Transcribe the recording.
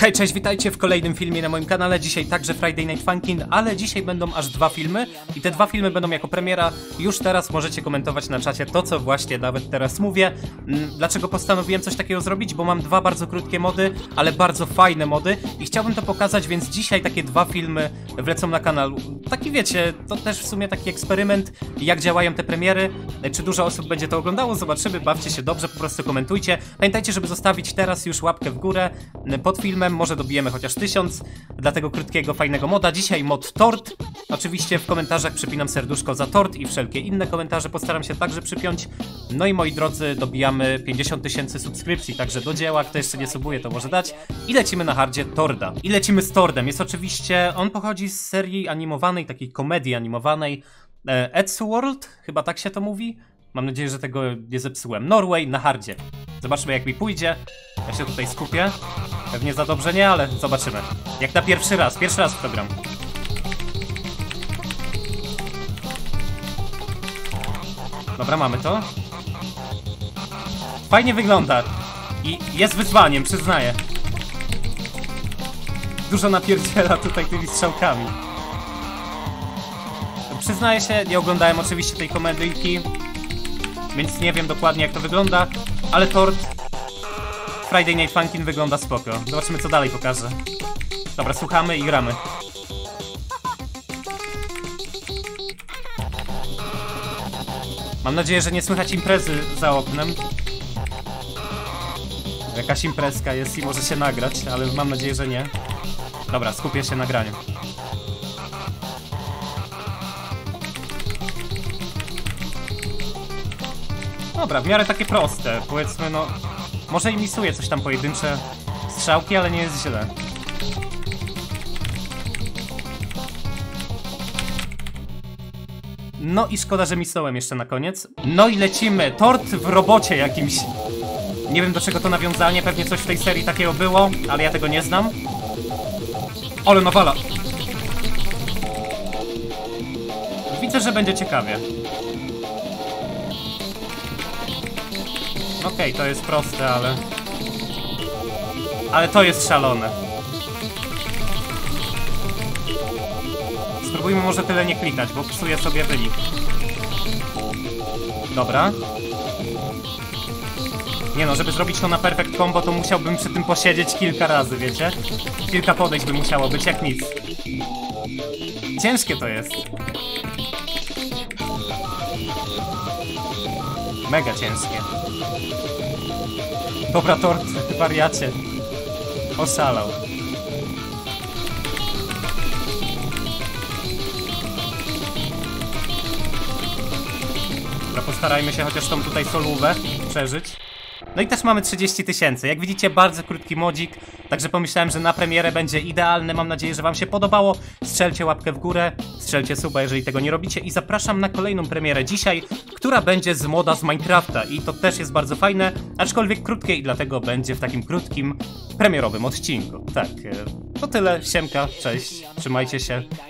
Hej, cześć, witajcie w kolejnym filmie na moim kanale. Dzisiaj także Friday Night Funkin', ale dzisiaj będą aż dwa filmy i te dwa filmy będą jako premiera. Już teraz możecie komentować na czacie to, co właśnie nawet teraz mówię. Mm, Dlaczego postanowiłem coś takiego zrobić? Bo mam dwa bardzo krótkie mody, ale bardzo fajne mody i chciałbym to pokazać, więc dzisiaj takie dwa filmy wlecą na kanał. Taki wiecie, to też w sumie taki eksperyment, jak działają te premiery. Czy dużo osób będzie to oglądało? Zobaczymy, bawcie się dobrze, po prostu komentujcie. Pamiętajcie, żeby zostawić teraz już łapkę w górę pod filmem, może dobijemy chociaż tysiąc dla tego krótkiego, fajnego moda. Dzisiaj mod tort. Oczywiście w komentarzach przypinam serduszko za tort i wszelkie inne komentarze postaram się także przypiąć. No i moi drodzy, dobijamy 50 tysięcy subskrypcji, także do dzieła, kto jeszcze nie subuje, to może dać. I lecimy na hardzie Torda. I lecimy z Tordem. Jest oczywiście, on pochodzi z serii animowanej, takiej komedii animowanej e, Eddsworld, chyba tak się to mówi. Mam nadzieję, że tego nie zepsułem. Norway na hardzie. Zobaczmy jak mi pójdzie. Ja się tutaj skupię. Pewnie za dobrze nie, ale zobaczymy. Jak na pierwszy raz, pierwszy raz w program. Dobra, mamy to. Fajnie wygląda. I jest wyzwaniem, przyznaję. Dużo napierdziela tutaj tymi strzałkami. Przyznaję się, nie oglądałem oczywiście tej komedyjki, więc nie wiem dokładnie jak to wygląda, ale tort Friday Night Funkin' wygląda spoko. Zobaczymy co dalej pokaże. Dobra, słuchamy i gramy. Mam nadzieję, że nie słychać imprezy za oknem. Jakaś imprezka jest i może się nagrać, ale mam nadzieję, że nie. Dobra, skupię się na graniu. Dobra, w miarę takie proste. Powiedzmy, no. Może i misuje coś tam pojedyncze strzałki, ale nie jest źle. No i szkoda, że misnąłem jeszcze na koniec. No i lecimy. Tort w robocie jakimś. Nie wiem do czego to nawiązanie, pewnie coś w tej serii takiego było, ale ja tego nie znam. Ale nawala. Widzę, że będzie ciekawie. Okej, to jest proste, ale... Ale to jest szalone. Spróbujmy może tyle nie klikać, bo psuję sobie wynik. Dobra. Nie no, żeby zrobić to na perfect combo, to musiałbym przy tym posiedzieć kilka razy, wiecie? Kilka podejść by musiało być, jak nic. Ciężkie to jest. Mega ciężkie. Dobra, tort, wariacie. Oszalał. Dobra, postarajmy się chociaż tą tutaj solówę przeżyć. No i też mamy 30 tysięcy. Jak widzicie, bardzo krótki modzik, także pomyślałem, że na premierę będzie idealny. Mam nadzieję, że wam się podobało. Strzelcie łapkę w górę, strzelcie suba, jeżeli tego nie robicie i zapraszam na kolejną premierę dzisiaj, która będzie z moda z Minecrafta i to też jest bardzo fajne, aczkolwiek krótkie i dlatego będzie w takim krótkim, premierowym odcinku. Tak, e, to tyle. Siemka, cześć, trzymajcie się.